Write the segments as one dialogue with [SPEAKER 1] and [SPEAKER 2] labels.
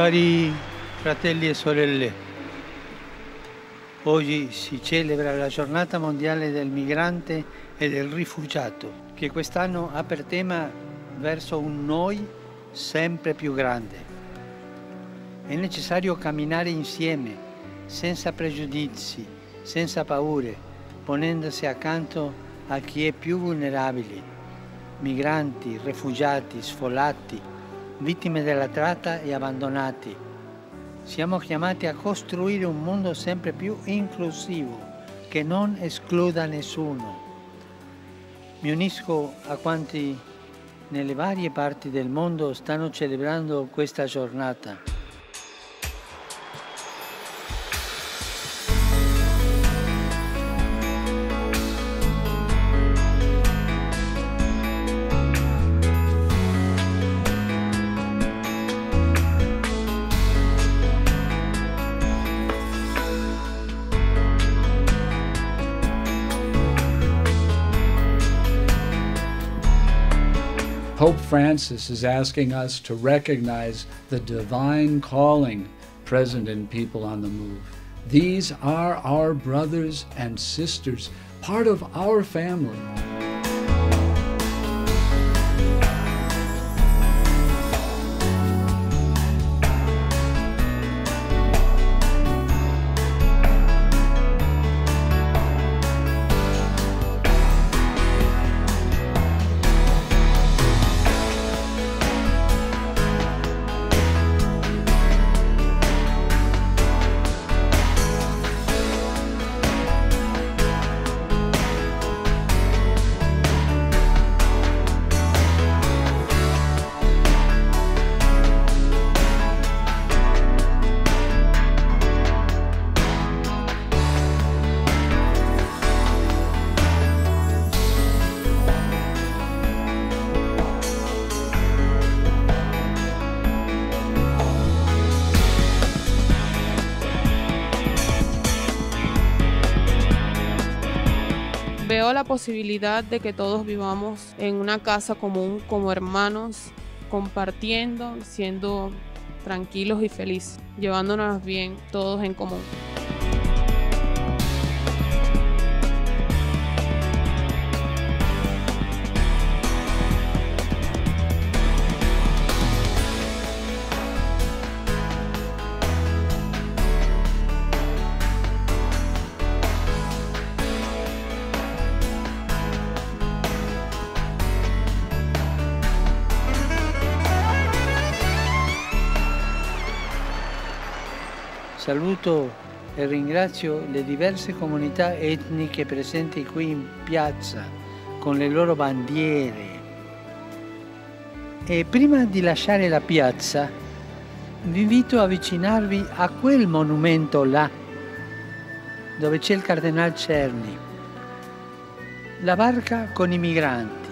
[SPEAKER 1] Cari fratelli e sorelle, oggi si celebra la giornata mondiale del migrante e del rifugiato, che quest'anno ha per tema verso un noi sempre più grande. È necessario camminare insieme, senza pregiudizi, senza paure, ponendosi accanto a chi è più vulnerabile, migranti, rifugiati, sfollati, vittime della tratta e abbandonati. Siamo chiamati a costruire un mondo sempre più inclusivo, che non escluda nessuno. Mi unisco a quanti nelle varie parti del mondo stanno celebrando questa giornata.
[SPEAKER 2] Pope Francis is asking us to recognize the divine calling present in people on the move. These are our brothers and sisters, part of our family.
[SPEAKER 3] Veo la posibilidad de que todos vivamos en una casa común como hermanos, compartiendo, siendo tranquilos y felices, llevándonos bien todos en común.
[SPEAKER 1] Saluto e ringrazio le diverse comunità etniche presenti qui in piazza con le loro bandiere. E prima di lasciare la piazza vi invito a avvicinarvi a quel monumento là, dove c'è il Cardinal Cerni, la barca con i migranti,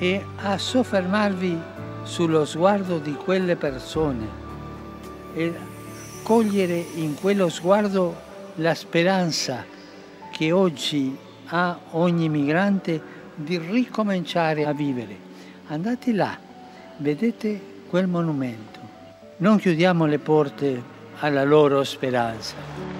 [SPEAKER 1] e a soffermarvi sullo sguardo di quelle persone cogliere in quello sguardo la speranza che oggi ha ogni migrante di ricominciare a vivere. Andate là, vedete quel monumento. Non chiudiamo le porte alla loro speranza.